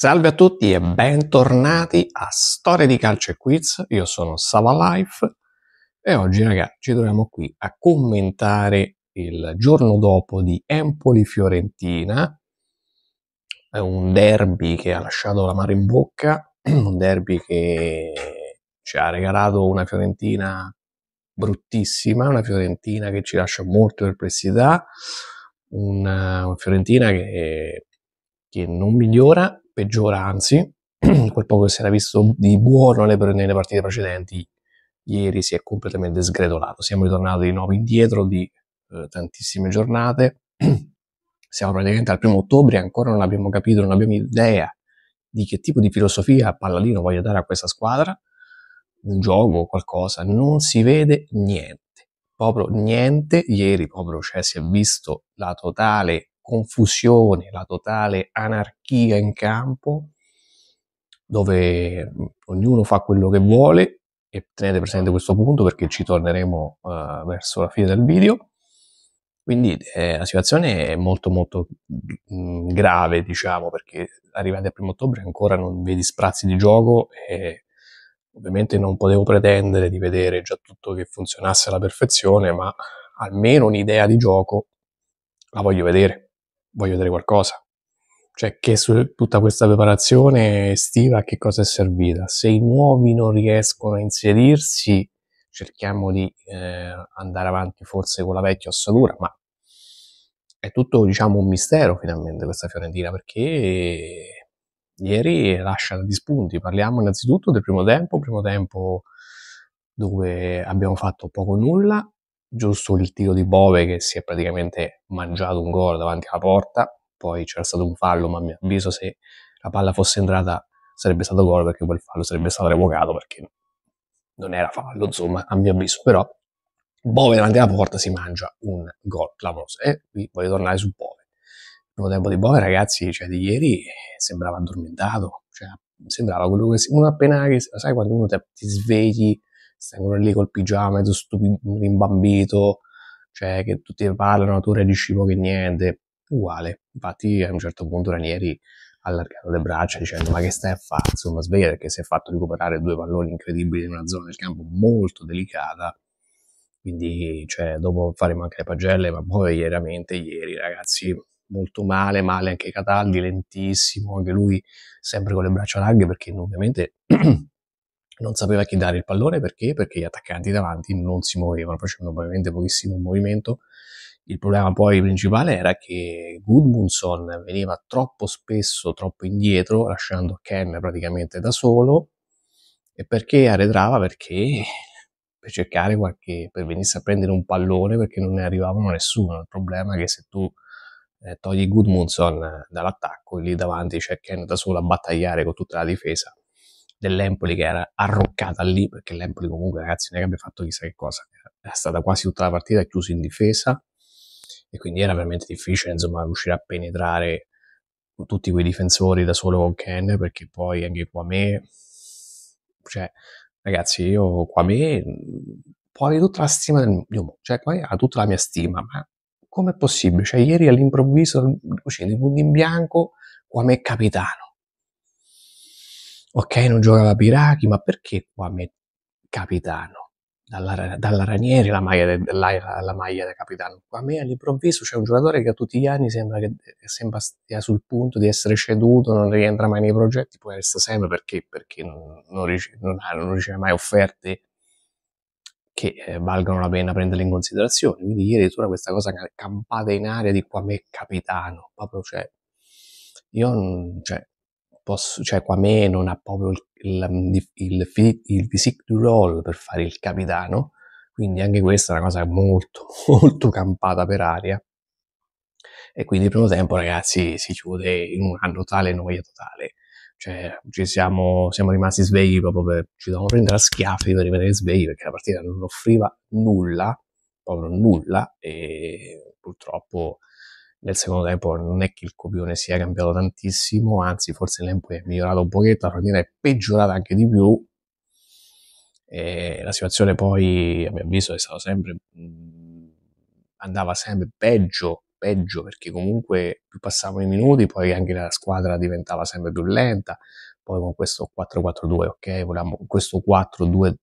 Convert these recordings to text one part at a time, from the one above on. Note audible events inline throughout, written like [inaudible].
Salve a tutti e bentornati a Storie di Calcio e Quiz. Io sono Sava Life e oggi, ragazzi, ci troviamo qui a commentare il giorno dopo di Empoli-Fiorentina. È un derby che ha lasciato la mare in bocca, [clears throat] un derby che ci ha regalato una Fiorentina bruttissima, una Fiorentina che ci lascia molte perplessità, una Fiorentina che, che non migliora peggiora anzi, [clears throat] quel poco che si era visto di buono nelle partite precedenti, ieri si è completamente sgretolato. Siamo ritornati di nuovo indietro di eh, tantissime giornate. [clears throat] Siamo praticamente al primo ottobre ancora non abbiamo capito, non abbiamo idea di che tipo di filosofia Palladino voglia dare a questa squadra, un gioco, qualcosa, non si vede niente, proprio niente. Ieri proprio cioè, si è visto la totale confusione, la totale anarchia in campo, dove ognuno fa quello che vuole e tenete presente questo punto perché ci torneremo uh, verso la fine del video. Quindi eh, la situazione è molto molto mh, mm, grave, diciamo, perché arrivati al primo ottobre ancora non vedi sprazzi di gioco e ovviamente non potevo pretendere di vedere già tutto che funzionasse alla perfezione, ma almeno un'idea di gioco la voglio vedere voglio vedere qualcosa. Cioè, che su tutta questa preparazione estiva che cosa è servita? Se i nuovi non riescono a inserirsi, cerchiamo di eh, andare avanti forse con la vecchia ossatura, ma è tutto, diciamo, un mistero finalmente questa Fiorentina, perché ieri lascia degli spunti. Parliamo innanzitutto del primo tempo, primo tempo dove abbiamo fatto poco nulla, giusto il tiro di Bove che si è praticamente mangiato un gol davanti alla porta, poi c'era stato un fallo, ma a mio avviso se la palla fosse entrata sarebbe stato gol perché quel fallo sarebbe stato revocato perché non era fallo, insomma, a mio avviso, però Bove davanti alla porta si mangia un gol clamoroso e qui voglio tornare su Bove. Il primo tempo di Bove, ragazzi, cioè di ieri sembrava addormentato, cioè sembrava quello che si, uno appena sai quando uno ti svegli stanno lì col pigiama, mezzo stupido, rimbambito, cioè che tutti parlano, tu reagisci poco che niente, uguale. Infatti a un certo punto Ranieri ha allargato le braccia dicendo ma che stai a fare? Insomma sveglia perché si è fatto recuperare due palloni incredibili in una zona del campo molto delicata. Quindi, cioè, dopo faremo anche le pagelle, ma poi veramente ieri, ragazzi, molto male, male anche Cataldi, lentissimo, anche lui sempre con le braccia larghe perché ovviamente [clears throat] non sapeva chi dare il pallone perché? Perché gli attaccanti davanti non si muovevano, facevano ovviamente pochissimo movimento. Il problema poi principale era che Goodmunson veniva troppo spesso troppo indietro, lasciando Ken praticamente da solo. E perché arretrava? Perché per cercare qualche, per venirsi a prendere un pallone perché non ne arrivavano nessuno. Il problema è che se tu eh, togli Goodmunson dall'attacco e lì davanti c'è Ken da solo a battagliare con tutta la difesa, dell'Empoli che era arroccata lì, perché l'Empoli comunque ragazzi non è che abbia fatto chissà che cosa, era stata quasi tutta la partita chiusa in difesa e quindi era veramente difficile insomma riuscire a penetrare tutti quei difensori da solo con Ken perché poi anche qua me cioè ragazzi io qua me può avere tutta la stima del mio cioè qua ha tutta la mia stima ma com'è possibile? cioè ieri all'improvviso così di punto in bianco qua me è capitano ok, non giocava Piraghi, ma perché qua met capitano? Dalla, dalla Ranieri la maglia, de, la, la maglia da capitano. A me all'improvviso c'è un giocatore che a tutti gli anni sembra che sembra stia sul punto di essere ceduto, non rientra mai nei progetti, poi resta sempre perché, perché non, non, rice, non, non riceve mai offerte che eh, valgono la pena prenderle in considerazione. Quindi ieri addirittura questa cosa campata in aria di qua me capitano, proprio cioè, io cioè, posso, cioè qua me non ha proprio il, il, il, il physique du role per fare il capitano, quindi anche questa è una cosa molto, [laughs] molto campata per aria. E quindi il primo tempo, ragazzi, si chiude in un anno tale noia totale. Cioè, ci siamo, siamo rimasti svegli proprio per, ci dovevamo prendere a schiaffi per rimanere svegli perché la partita non offriva nulla, proprio nulla, e purtroppo nel secondo tempo non è che il copione sia cambiato tantissimo, anzi forse l'Empoli è migliorato un pochetto, la partita è peggiorata anche di più. E la situazione poi, a mio avviso, è stata sempre, andava sempre peggio peggio perché comunque più passavano i minuti poi anche la squadra diventava sempre più lenta poi con questo 4-4-2 ok volevamo questo 4-2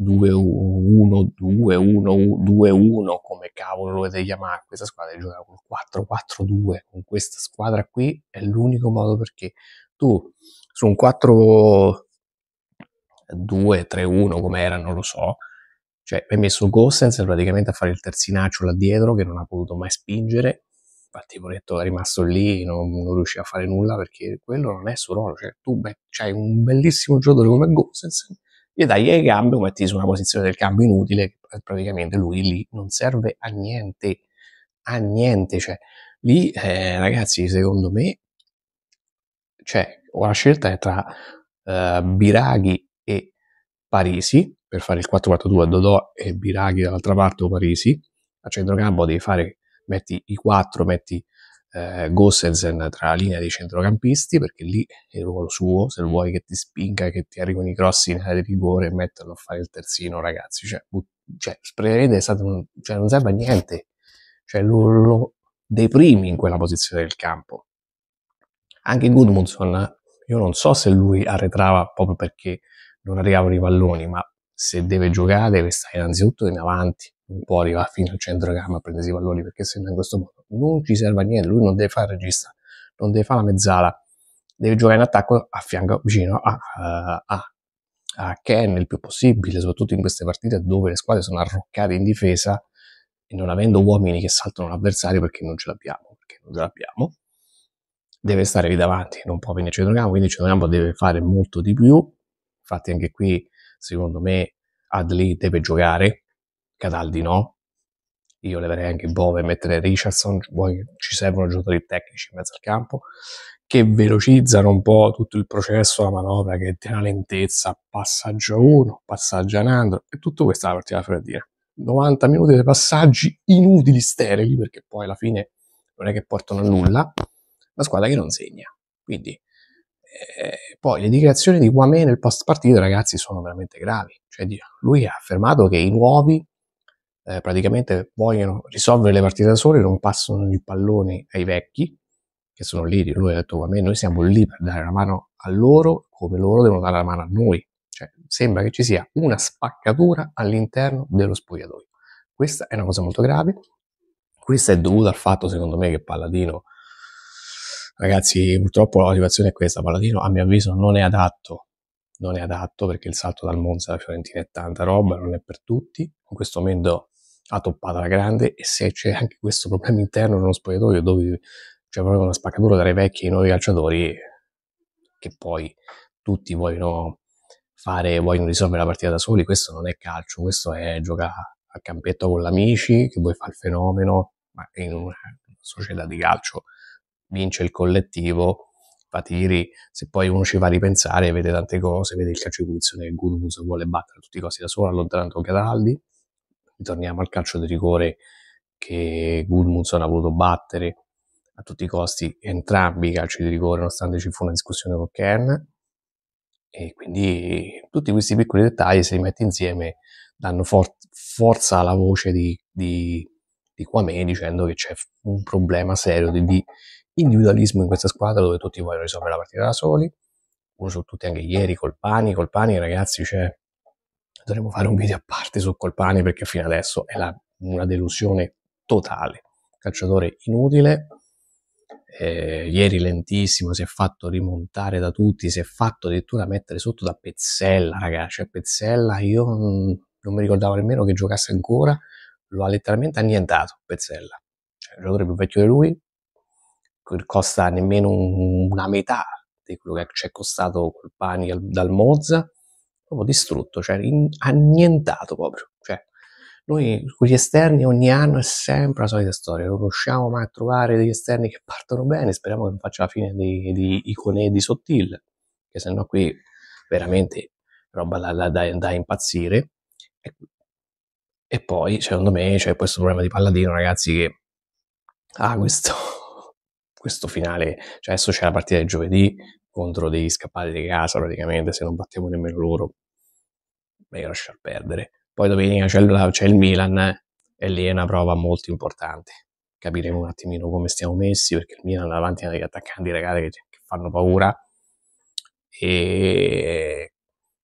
2-1 2-1 2-1 come cavolo lo volete chiamare questa squadra gioca con 4-4-2 con questa squadra qui è l'unico modo perché tu su un 4 2-3-1 come era non lo so cioè, hai messo Gossens praticamente a fare il terzinaccio là dietro che non ha potuto mai spingere. Infatti, Poretto è rimasto lì, non, non riusciva a fare nulla perché quello non è il suo ruolo. Cioè, tu hai un bellissimo giocatore come Gossens, gli dai le gambe o metti su una posizione del cambio inutile, praticamente lui lì non serve a niente. A niente. Cioè, lì, eh, ragazzi, secondo me, cioè, la scelta è tra uh, Biraghi e Parisi per fare il 4-4-2 Dodò e Biraghi dall'altra parte o Parisi. A centrocampo devi fare, metti i 4, metti eh, Gossensen tra la linea dei centrocampisti, perché lì è il ruolo suo, se vuoi che ti spinga, che ti arrivino i crossi in area di rigore, metterlo a fare il terzino, ragazzi. Cioè, cioè un, cioè, non serve a niente. Cioè, lo, lo deprimi in quella posizione del campo. Anche Gudmundsson, io non so se lui arretrava proprio perché non arrivavano i palloni, ma se deve giocare deve stare innanzitutto in avanti, non può arrivare fino al centrocampo a prendersi i palloni perché se no in questo modo non ci serve a niente, lui non deve fare il regista, non deve fare la mezzala, deve giocare in attacco a fianco vicino a, a, a, a Ken il più possibile, soprattutto in queste partite dove le squadre sono arroccate in difesa e non avendo uomini che saltano l'avversario perché non ce l'abbiamo, perché non ce l'abbiamo, deve stare lì davanti, non può venire centrocampo, quindi il centrocampo deve fare molto di più, infatti anche qui secondo me Adley deve giocare, Cataldi no. Io leverei anche Bove e mettere Richardson, poi ci servono giocatori tecnici in mezzo al campo che velocizzano un po' tutto il processo, la manovra che una lentezza, passaggio 1, passaggio un altro, e tutto questo è la partita dire. 90 minuti di passaggi inutili, sterili, perché poi alla fine non è che portano a nulla, la squadra che non segna. Quindi eh, poi le dichiarazioni di Guamè nel post partita, ragazzi, sono veramente gravi. Cioè, lui ha affermato che i nuovi eh, praticamente vogliono risolvere le partite da soli, non passano il pallone ai vecchi, che sono lì. Lui ha detto Guamè, noi siamo lì per dare la mano a loro, come loro devono dare la mano a noi. Cioè, sembra che ci sia una spaccatura all'interno dello spogliatoio. Questa è una cosa molto grave. Questa è dovuta al fatto, secondo me, che Palladino Ragazzi, purtroppo la motivazione è questa, Paladino a mio avviso non è adatto, non è adatto perché il salto dal Monza alla Fiorentina è tanta roba, non è per tutti, in questo momento ha toppato la grande e se c'è anche questo problema interno nello spogliatoio dove c'è proprio una spaccatura tra i vecchi e i nuovi calciatori che poi tutti vogliono fare, vogliono risolvere la partita da soli, questo non è calcio, questo è giocare a campetto con gli amici, che vuoi fare il fenomeno, ma in una società di calcio vince il collettivo. Infatti, se poi uno ci va a ripensare, vede tante cose, vede il calcio di punizione che Gudmunds vuole battere tutti i costi da solo, allontanando Cataldi. Ritorniamo al calcio di rigore che Gudmundsson ha voluto battere a tutti i costi entrambi i calci di rigore, nonostante ci fu una discussione con Ken. E quindi tutti questi piccoli dettagli, se li metti insieme, danno for- forza alla voce di, di, di Kwame dicendo che c'è un problema serio di, di individualismo in questa squadra dove tutti vogliono risolvere la partita da soli. Uno su tutti anche ieri, Colpani. Colpani, ragazzi, cioè, dovremmo fare un video a parte su Colpani perché fino adesso è la, una delusione totale. Calciatore inutile. Eh, ieri lentissimo, si è fatto rimontare da tutti, si è fatto addirittura mettere sotto da Pezzella, ragazzi. Cioè, Pezzella, io non, non mi ricordavo nemmeno che giocasse ancora, lo ha letteralmente annientato Pezzella. Cioè, il giocatore più vecchio di lui, costa nemmeno una metà di quello che ci è costato col pani dal Mozza, proprio distrutto, cioè in, annientato proprio. Cioè, noi con gli esterni ogni anno è sempre la solita storia, non riusciamo mai a trovare degli esterni che partono bene, speriamo che non faccia la fine di, di Icone di Sottil, che sennò qui veramente roba da, da, da impazzire. E, e, poi, secondo me, c'è questo problema di Palladino, ragazzi, che ha ah, questo [laughs] questo finale, cioè adesso c'è la partita di giovedì contro dei scappati di casa praticamente, se non battiamo nemmeno loro, meglio lasciar perdere. Poi domenica c'è il, c'è il Milan e lì è una prova molto importante. capiremo un attimino come stiamo messi, perché il Milan davanti ha degli attaccanti ragazzi che, che fanno paura e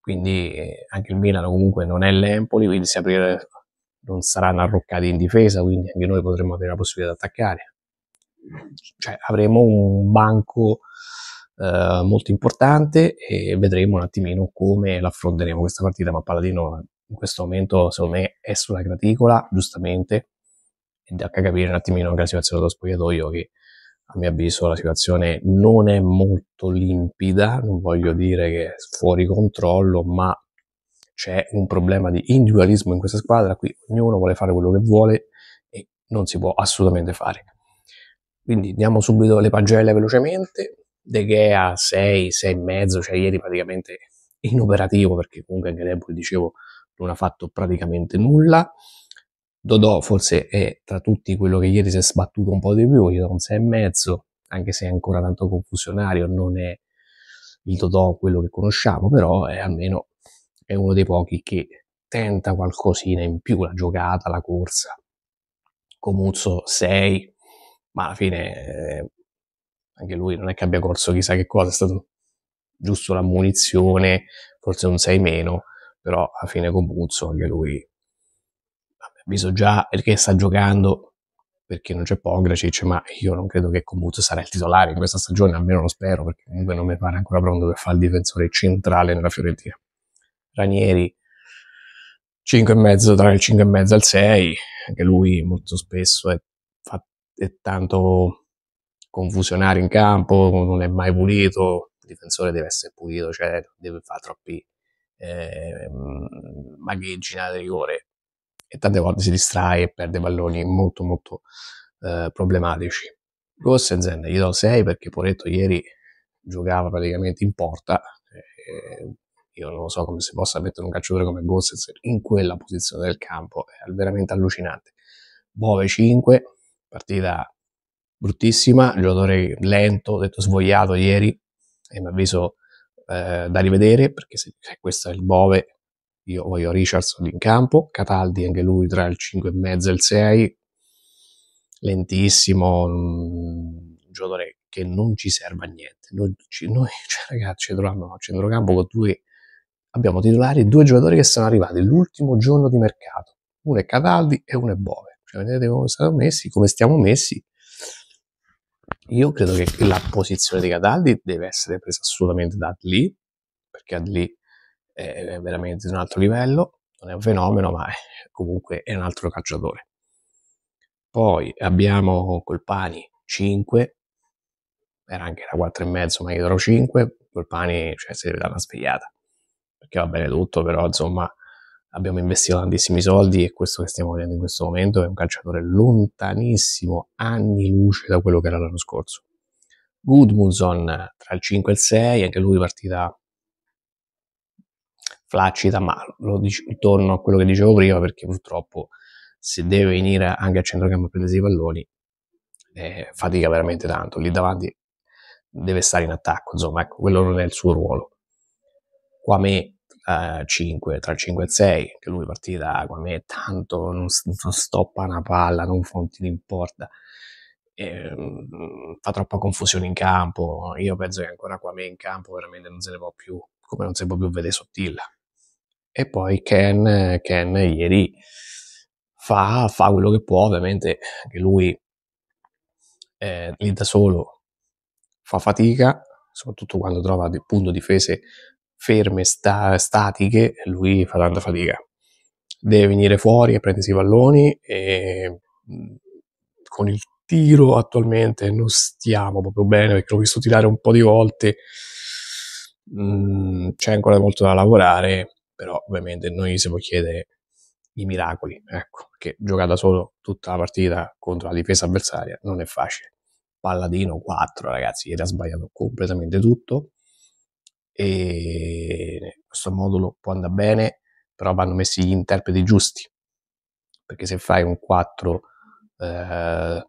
quindi anche il Milan comunque non è l'Empoli, quindi si aprirà, non saranno arroccati in difesa, quindi anche noi potremo avere la possibilità di attaccare. Cioè avremo un banco eh, molto importante e vedremo un attimino come l'affronteremo questa partita, ma Paladino in questo momento secondo me è sulla graticola, giustamente, e da capire un attimino anche la situazione dello spogliatoio che a mio avviso la situazione non è molto limpida, non voglio dire che è fuori controllo, ma c'è un problema di individualismo in questa squadra, qui ognuno vuole fare quello che vuole e non si può assolutamente fare. Quindi diamo subito le pagelle velocemente. De Gea 6, 6 e mezzo, cioè ieri praticamente inoperativo perché comunque anche Napoli dicevo non ha fatto praticamente nulla. Dodò forse è tra tutti quello che ieri si è sbattuto un po' di più, io do un 6 e mezzo, anche se è ancora tanto confusionario, non è il Dodò quello che conosciamo, però è almeno è uno dei pochi che tenta qualcosina in più, la giocata, la corsa. Comuzzo 6, ma alla fine eh, anche lui non è che abbia corso chissà che cosa, è stato giusto la munizione, forse un 6 meno, però alla fine Comuzzo anche lui visto già che sta giocando perché non c'è Pogracic, ma io non credo che Comuzzo sarà il titolare in questa stagione, almeno lo spero, perché comunque non mi pare ancora pronto per fare il difensore centrale nella Fiorentina. Ranieri 5,5 tra il 5,5 e il 6, anche lui molto spesso è, fa, è tanto confusionario in campo, non è mai pulito, il difensore deve essere pulito, cioè deve fare troppi eh, magheggi in rigore e tante volte si distrae e perde palloni molto molto eh, problematici. Gossenzen gli do 6 perché Poretto ieri giocava praticamente in porta. Eh, io non so come si possa mettere un calciatore come Gossenzen in quella posizione del campo, è veramente allucinante. Bove 5, partita bruttissima, giocatore lento, ho detto svogliato ieri e mi avviso eh, da rivedere perché se, se questo è il Bove io voglio Richardson in campo, Cataldi anche lui tra il 5,5 e il 6, lentissimo, un giocatore che non ci serve a niente. Noi, noi [laughs] cioè, ragazzi, troviamo a centrocampo con due, abbiamo titolari due giocatori che sono arrivati l'ultimo giorno di mercato. Uno è Cataldi e uno è Bove. Cioè, vedete come stiamo messi, come stiamo messi. Io credo che la posizione di Cataldi deve essere presa assolutamente da Adli, perché Adli è veramente di un altro livello, non è un fenomeno, ma è, comunque è un altro calciatore. Poi abbiamo Colpani 5, era anche da 4,5, ma io darò 5, Colpani cioè, si deve dare una svegliata, perché va bene tutto, però insomma abbiamo investito tantissimi soldi e questo che stiamo vedendo in questo momento è un calciatore lontanissimo, anni luce da quello che era l'anno scorso. Goodmunson tra il 5 e il 6, anche lui partita flaccida, ma lo dic- torno a quello che dicevo prima perché purtroppo se deve venire anche a centrocampo a prendersi i palloni eh, fatica veramente tanto, lì davanti deve stare in attacco, insomma, ecco, quello non è il suo ruolo. Qua me eh, 5, tra il 5 e il 6, che lui partita qua me tanto non, non stoppa una palla, non fa un tiro in porta. Eh, fa troppa confusione in campo. Io penso che ancora qua me in campo veramente non se ne può più, come non si può più vedere Sottilla. E poi Ken, Ken ieri fa, fa, quello che può, ovviamente anche lui eh, lì da solo fa fatica, soprattutto quando trova appunto difese ferme, sta, statiche, lui fa tanta fatica. Deve venire fuori e prendersi i palloni e con il tiro attualmente non stiamo proprio bene perché l'ho visto tirare un po' di volte, mm, c'è ancora molto da lavorare però ovviamente noi si può chiedere i miracoli, ecco, perché giocare da solo tutta la partita contro la difesa avversaria non è facile. Palladino 4, ragazzi, ieri ha sbagliato completamente tutto e questo modulo può andare bene, però vanno messi gli interpreti giusti, perché se fai un 4 eh,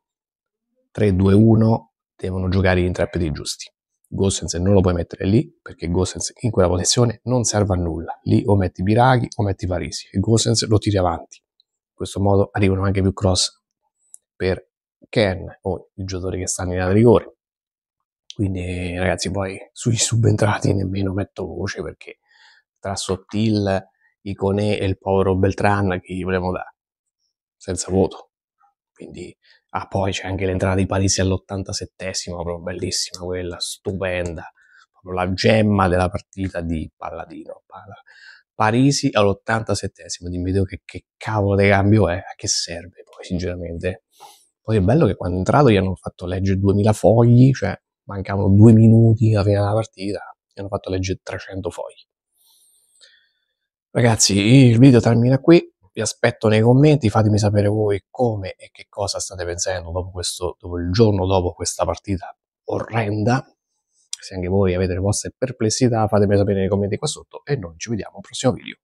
3-2-1 devono giocare gli interpreti giusti. Gossens non lo puoi mettere lì perché Gossens in quella posizione non serve a nulla. Lì o metti Biraghi o metti Parisi e Gossens lo tiri avanti. In questo modo arrivano anche più cross per Ken, o i giocatori che stanno in area di rigore. Quindi ragazzi poi sui subentrati nemmeno metto voce perché tra Sottil, Iconè e il povero Beltran che gli vogliamo dare? Senza voto. Quindi, ah poi c'è anche l'entrata di Parisi all'87esimo, proprio bellissima quella, stupenda. Proprio la gemma della partita di Palladino. Parisi all'87esimo, dimmi tu che, che cavolo di cambio è, a che serve poi sinceramente. Poi è bello che quando è entrato gli hanno fatto leggere 2000 fogli, cioè mancavano due minuti alla fine della partita, gli hanno fatto leggere 300 fogli. Ragazzi, il video termina qui, vi aspetto nei commenti, fatemi sapere voi come e che cosa state pensando dopo, questo, dopo il giorno dopo questa partita orrenda. Se anche voi avete le vostre perplessità, fatemi sapere nei commenti qua sotto e noi ci vediamo al prossimo video.